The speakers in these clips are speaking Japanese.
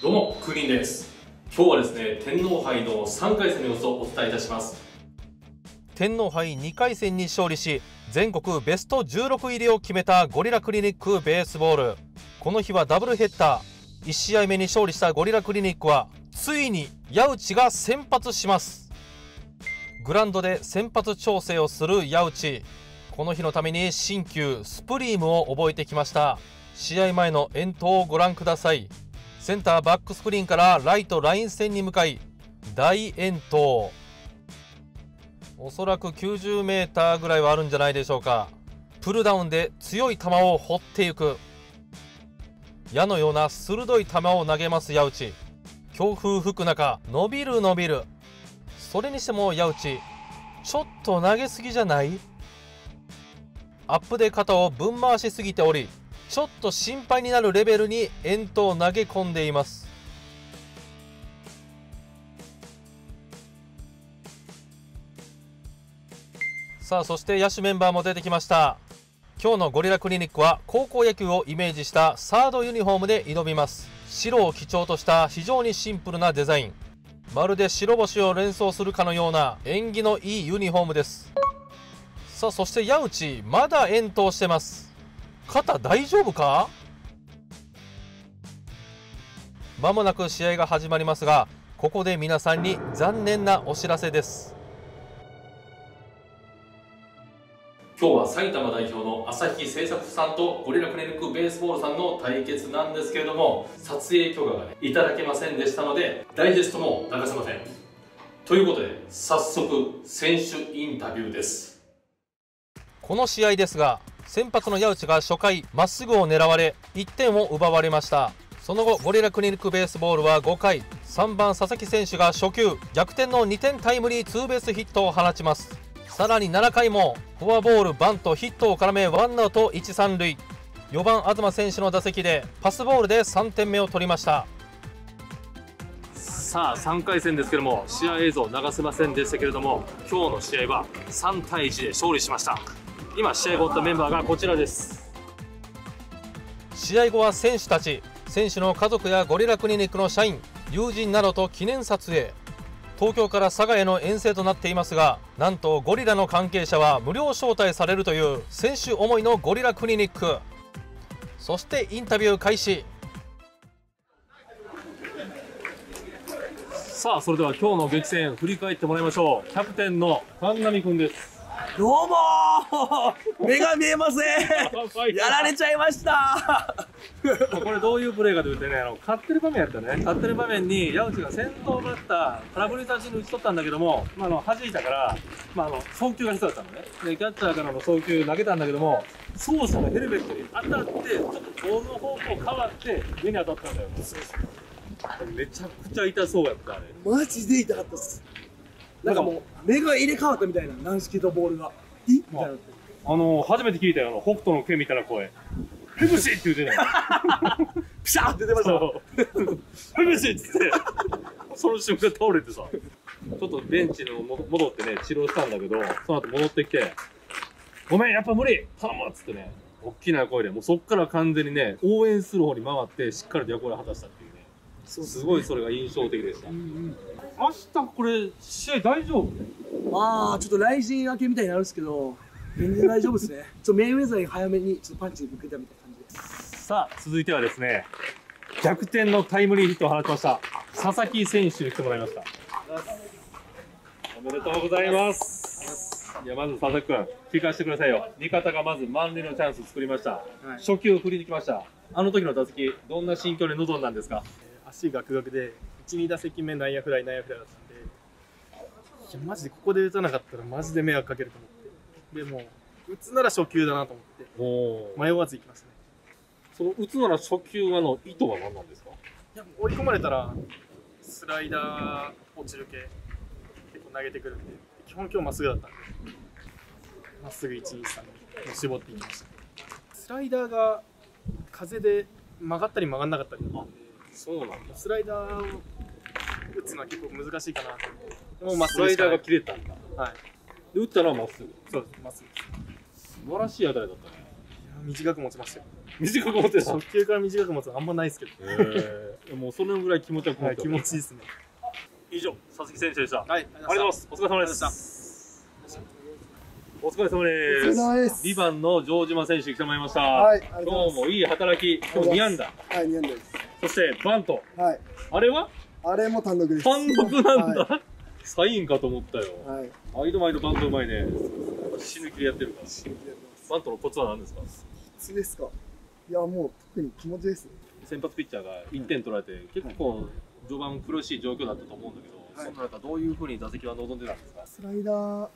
どうもクリンです。今日はですね天皇杯の3回戦の様子をお伝えいたします。天皇杯2回戦に勝利し全国ベスト16入りを決めたゴリラクリニックベースボール。この日はダブルヘッダー。1試合目に勝利したゴリラクリニックはついに矢内が先発します。グランドで先発調整をする矢内。この日のために新旧スプリームを覚えてきました。試合前の遠投をご覧ください。センターバックスクリーンからライトライン線に向かい大遠投。おそらく 90m ぐらいはあるんじゃないでしょうか。プルダウンで強い球を放っていく。矢のような鋭い球を投げます矢内。強風吹く中伸びる伸びる。それにしても矢内ちょっと投げすぎじゃない？アップで肩をぶん回しすぎておりちょっと心配になるレベルに遠投を投げ込んでいます。さあそして野手メンバーも出てきました。今日のゴリラクリニックは高校野球をイメージしたサードユニフォームで挑みます。白を基調とした非常にシンプルなデザイン。まるで白星を連想するかのような縁起のいいユニフォームです。さあそして矢内まだ遠投してます。肩大丈夫か？まもなく試合が始まりますがここで皆さんに残念なお知らせです。今日は埼玉代表の朝日製作さんとゴリラクリニックベースボールさんの対決なんですけれども撮影許可が、ね、いただけませんでしたのでダイジェストも流せません。ということで早速選手インタビューです。この試合ですが先発の矢内が初回まっすぐを狙われ1点を奪われました。その後ゴリラクリニックベースボールは5回3番佐々木選手が初球逆転の2点タイムリーツーベースヒットを放ちます。さらに7回もフォアボールバントヒットを絡めワンアウト1、3塁。4番東選手の打席でパスボールで3点目を取りました。さあ3回戦ですけども試合映像流せませんでしたけれども今日の試合は3対1で勝利しました。今試合が終わったメンバーがこちらです。試合後は選手たち選手の家族やゴリラクリニックの社員友人などと記念撮影。東京から佐賀への遠征となっていますがなんとゴリラの関係者は無料招待されるという選手思いのゴリラクリニック。そしてインタビュー開始。さあそれでは今日の激戦振り返ってもらいましょう。キャプテンの神波くんですどうも目が見えません。やられちゃいました。これどういうプレーかというとねあの勝ってる場面やったね。勝ってる場面に矢内が先頭バッター空振り三振に打ち取ったんだけども、まあ、あの弾いたから、まあ、あの送球が必要だったのね。でキャッチャーからの送球投げたんだけども走者のヘルメットに当たってちょっとボールの方向変わって目に当たったんだよめちゃくちゃ痛そうやったあれ。マジで痛かったっすなんかもう目が入れ替わったみたいな軟式とボールが。え？みたいなあの初めて聞いたよあの北斗の拳みたい。な声ヘブシって言ってたよ。ピシャーって出ました。ヘブシっつってその瞬間倒れてさ。ちょっとベンチのも戻ってね治療したんだけどその後戻ってきて「ごめんやっぱ無理。頼む!」っつってね。大きな声でもうそっから完全にね応援する方に回ってしっかりと役割を果たしたっていう。ねすごいそれが印象的でした、明日これ試合大丈夫？まあちょっと雷神明けみたいになるんですけど全然大丈夫ですね。ちょっとメイウェザーに早めにちょっとパンチ向けたみたいな感じです。さあ続いてはですね逆転のタイムリーヒットを放ちました佐々木選手に来てもらいました。おめでとうございます。いやまず佐々木君聞かせてくださいよ。味方がまず満塁のチャンス作りました、はい、初球振りに来ました。あの時の打席どんな心境で臨んだんですか？足ガクガクで1、2打席目内野フライ、内野フライだったんで、いや、マジでここで打たなかったらマジで迷惑かけると思って。でも、打つなら初球だなと思って、迷わず行きましたね。その打つなら初球の意図は何なんですか？いや、追い込まれたら、スライダー、落ちる系、結構投げてくるんで、基本今日まっすぐだったんで、まっすぐ1、2、3に絞っていきました。スライダーが風で曲がったり曲がんなかったりだったんで、そうなんだ。スライダーを打つのは結構難しいかなと思って。もうスライダーが切れたんだ。はい。で、打ったらまっすぐ。そうです、まっすぐ。素晴らしい当たりだったね。いや短く持ちましたよ。短く持ってた初球から短く持つのあんまないですけど。えいやもうそれぐらい気持ちはこもはい、気持ちいいですね。以上佐々木選手でしたはい、ありがとうございますお疲れ様ですお疲れ様おです疲れ様です2番の城島選手来てもらいました、はいありがとうございます今日もいい働き今日2安打はい、ニャンです。そしてバントはい。あれは？あれも単独です。単独なんだ、はサインかと思ったよい。はい。毎度毎度バントうまいね死ぬ気でやってるからバントのコツは何ですか？普通ですか？いや、もう特に気持ちです。先発ピッチャーが1点取られて、結構序盤苦しい状況だったと思うんだけど、はいその中どういうふうに打席は臨んでたんですか？スライダー、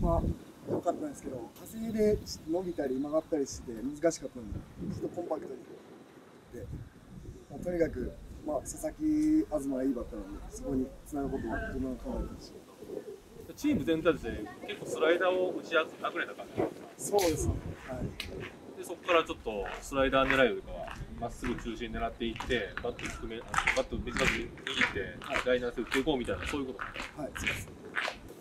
まあ、良かったんですけど、稼いでちょっと伸びたり曲がったりして難しかったんで、ちょっとコンパクトに。で、まあ、とにかく、まあ、佐々木東がいいバッターなので、そこにつなぐことを自分は考えてました。チーム全体で結構スライダーを打ちあぐれた感じそうですね。はい。でそこからちょっとスライダー狙いよりかはまっすぐ中心狙っていってバット低めバット短く握ってライナー性打っていこうみたいなそういうことはい、そうです。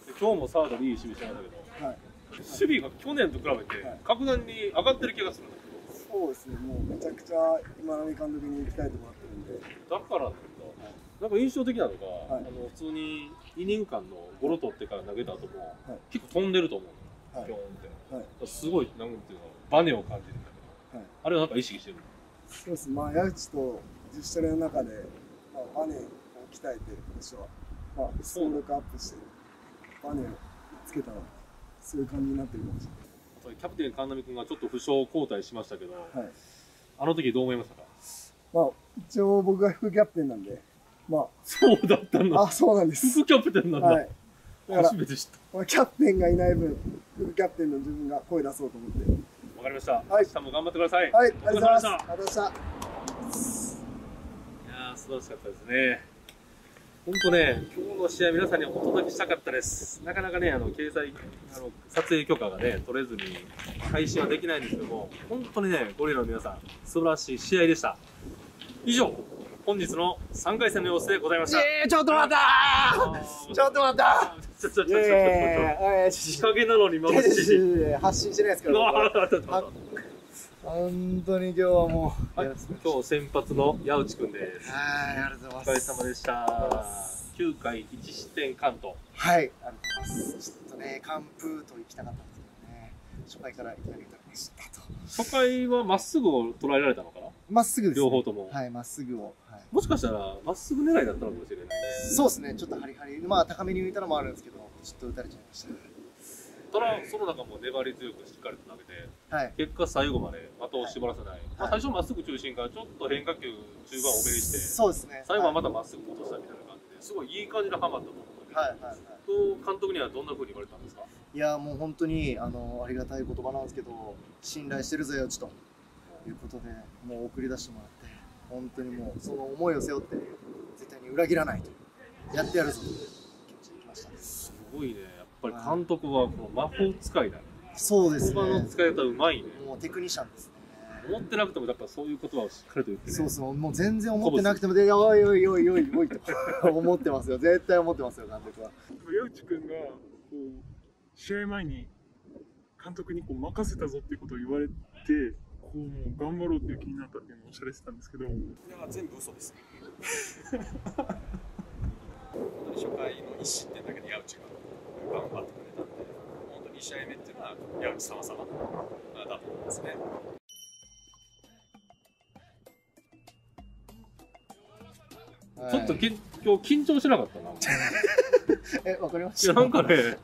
で今日もサードでいい守備してましたけどはい。守備が去年と比べてはい格段に上がってる気がするんだけそうですね、もうめちゃくちゃ今波監督に鍛えてもらってるんで、どだからなんだなんか印象的なのが、はい。あの普通にイニング間のゴロ取ってから投げた後も、はい。結構飛んでると思うの、はい。ピョーンって、はい。すごいなんていうのバネを感じるんだけど、はい。あれはなんか意識してるそうです、まあ、矢内と自主トレの中で、まあ、バネを鍛えて、私は、まあ、走力アップして、バネをつけたら、そういう感じになってるかもしキャプテン神波君がちょっと負傷交代しましたけど。はい。あの時どう思いましたか？まあ、一応僕が副キャプテンなんで、まそうだったんだあ、あ、そうなんです。副キャプテンなんだ、はい。だから初、めて知っまあキャプテンがいない分、副キャプテンの自分が声出そうと思って。たわかりました、はい明日も頑張ってください、はい、ありがとうございます。お疲れ様ありがとうございました。いやー素晴らしかったですね。本当ね、今日の試合皆さんにお届けしたかったです。なかなかね、あの、掲載、あの、撮影許可がね、取れずに配信はできないんですけども、本当にね、ゴリラの皆さん、素晴らしい試合でした。以上、本日の3回戦の様子でございました。えー、ちょっと待ったちょっと待ったちょちょちょちょちょちょえ仕掛けなのに眩しい。発信してないですかうわら、ーちょっとあ本当に今日はもう、はい、今日先発の矢内くんです。はい、ありがとうおございます。疲れ様でした。9回1失点完投。はい、ありがとうございます。ちょっとね、完封と行きたかったんですけどね、初回からいきなり打たれましたと。初回はまっすぐを捉えられたのかな？まっすぐです、ね。両方ともはい、まっすぐを。はい、もしかしたらまっすぐ狙いだったのかもしれないねそうですね、ちょっとハリハリ、まあ高めに浮いたのもあるんですけど、ちょっと打たれちゃいました。ただその中も粘り強くしっかりと投げてはい、結果最後まで的を絞らせない、まあ、最初まっすぐ中心からちょっと変化球中盤多めにしてそうですね。最後はまたはまっすぐ落としたみたいな感じですごいいい感じでハマったと思うんだけど、い、はい、はい。と監督にはどんな風に言われたんですか？いやもう本当にあのありがたい言葉なんですけど信頼してるぜよちと。いうことでもう送り出してもらって本当にもうその思いを背負って絶対に裏切らないという。やってやるぞという気持ちで来ましたすごいねぱり監督はこの魔法使いだね。そうです言葉のね使い方うまいね。もうテクニシャンですね。思ってなくてもやっぱそういう言葉をしっかりと言ってね。そうそう。もう全然思ってなくてもでおいおいおいおいおいと 思ってますよ。絶対思ってますよ監督は。矢内君がこう試合前に監督にこう任せたぞっていうことを言われてこうもう頑張ろうっていう気になったっていうのをおっしゃられてたんですけど。全部嘘です。初回の1失点だけで矢内が頑張ってくれたんで、本当に2試合目っていうのは矢口様様だと思いますね。ちょっとき 今日緊張しなかったな えわかりました。なんかね、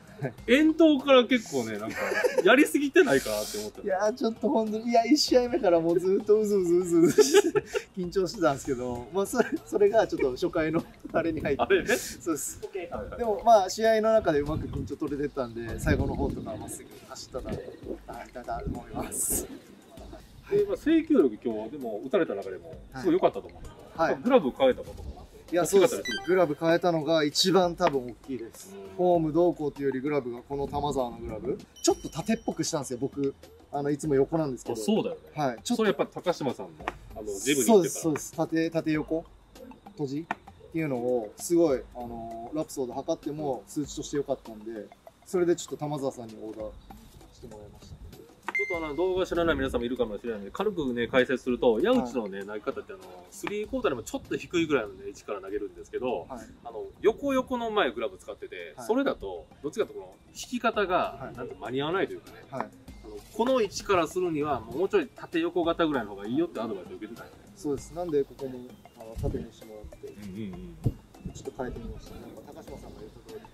遠投から結構ね、なんか、やりすぎてないかなって思っていやーちょっと本当にいや1試合目からもうずっとうずうずうずうずして緊張してたんですけど、まあ、それそれがちょっと初回のあれに入って。あれ？ね、そうです。でもまあ試合の中でうまく緊張取れてったんで最後の方とかはまっすぐ走ったなあいただと思います。でまあ、制球力、今日でも打たれた中でも、すごい良かったと思うんだけど、はい。グラブ変えたことも、いやそうです。グラブ変えたのが一番多分大きいです。うん。フォームどうこうっていうよりグラブがこの玉沢のグラブ。ちょっと縦っぽくしたんですよ僕。あのいつも横なんですけあどそうだよね。はい。ちょっとそれやっぱ高島さんのあのジムにそう行ってからですそうです。縦縦横閉じっていうのをすごいあのラプソード測っても数値として良かったんでそれでちょっと玉沢さんにオーダーしてもらいましたちょっとあの動画知らない皆さんもいるかもしれないので、軽くね、解説すると、矢内のね、投げ方ってあの、スリークォーターでもちょっと低いぐらいのね、位置から投げるんですけど、はい。あの、横横の前グラブ使ってて、はい。それだと、どっちかというとこの、引き方がは、い。なんと間に合わないというかね、はい。あのこの位置からするには、もうちょい縦横型ぐらいの方がいいよってアドバイスを受けてたんよね。そうです。なんでここもあの縦にしてもらって。うんうんうん。ちょっと変えてみました。なんか高島さんが言った通りだっ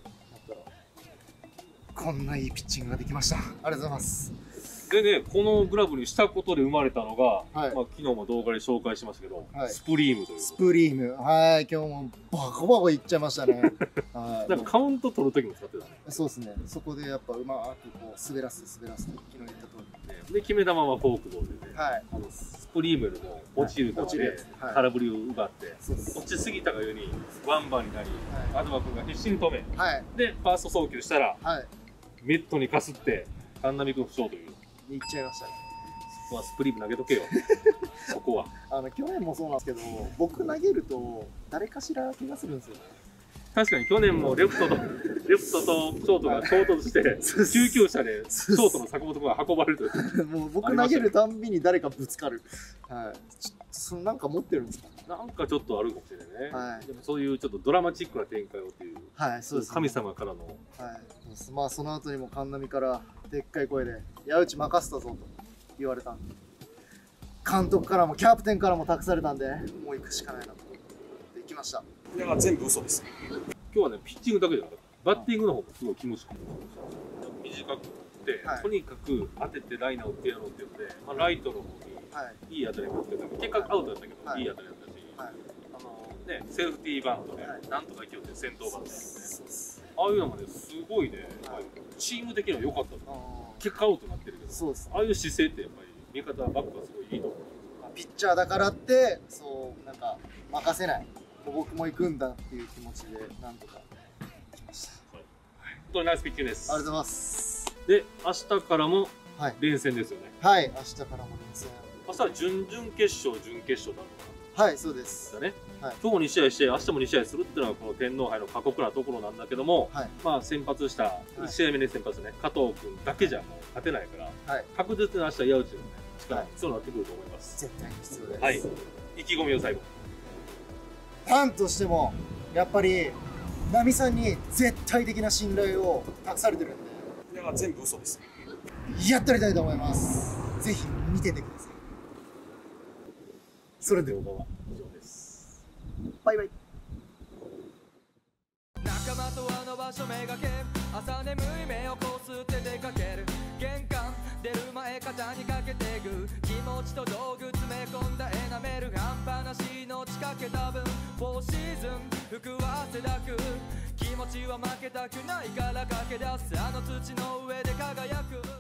たらこんないいピッチングができました。ありがとうございますでね、このグラブにしたことで生まれたのが、はい。まあ、昨日も動画で紹介しましたけど、はい。スプリームという。スプリーム。はい今日もバコバコいっちゃいましたね。はなんかカウント取るときも使ってたね。いそうですね。そこでやっぱうまくこう滑らせて滑らせて昨日言った通り。で、決め球はフォークボールでね、はい。あのスプリームよりも落ちる球ではい。落ちるやつはい空振りを奪って、落ちすぎたがゆえにワンバンになり、は東君が必死に止め、いはい。で、ファースト送球したら、はい。ミットにかすって、神波君負傷という。いっちゃいましたねそこはスプリーム投げとけよ。そこは。あの去年もそうなんですけど僕投げると誰かしら怪我するんですよね確かに去年もレフトと、レフトとショートが衝突して、救急車でショートの坂本君が運ばれるという。もう僕投げるたんびに誰かぶつかる。はい。そのなんか持ってるんですか？なんかちょっとあるかもしれないね。はいでもそういうちょっとドラマチックな展開をっていう、はい、そうです、神。様からの、はい。まあその後にも神波からでっかい声で矢内任せたぞと言われたんで、監督からもキャプテンからも託されたんで、もう行くしかないなと思って行きました。いや全部嘘です今日はね、ピッチングだけじゃなかった。バッティングの方もすごい気持ちいい。短くって、はいとにかく当ててライナー打ってやろうっていうので、まあ、ライトの方はい。にいい当たりも打ってた結果アウトだったけど、はいい、い当たりだったし、はい。あのね、セーフティーバントで、はいなんとか勢いで先頭バッターですね。ああいうのもね、すごいね、はいチーム的には良かった結果アウトになってるけど。ああいう姿勢ってやっぱり味方バックはすごいいいと思う。ピッチャーだからって、そう、なんか任せない。僕も行くんだっていう気持ちで、なんとか来ました。本当にナイスピッチングです。ありがとうございます。で、明日からもはい連戦ですよね。はい、明日からも連戦。明日は準々決勝、準決勝なのかはい、そうです。な。だね。はい今日2試合して、明日も2試合するっていうのがこの天皇杯の過酷なところなんだけども、はい。まあ先発した1試合目に先発ね、加藤君だけじゃもう勝てないから、はい確実に明日、矢内のね、力はいが必要になってくると思います。絶対に必要です。はい。意気込みを最後。ファンとしても、やっぱり、ナミさんに絶対的な信頼を託されてるんいや全部嘘ですで、やってやりたいと思います。ぜひ見ててください。それでは、動画は以上です。バイバイ。仲間とあの場所めがけ朝眠い目をこすって出かける玄関出る前肩にかけてぐ気持ちと道具詰め込んだエナメル半端なしの仕掛けた分フォーシーズン服は汗だく気持ちは負けたくないから駆け出すあの土の上で輝く。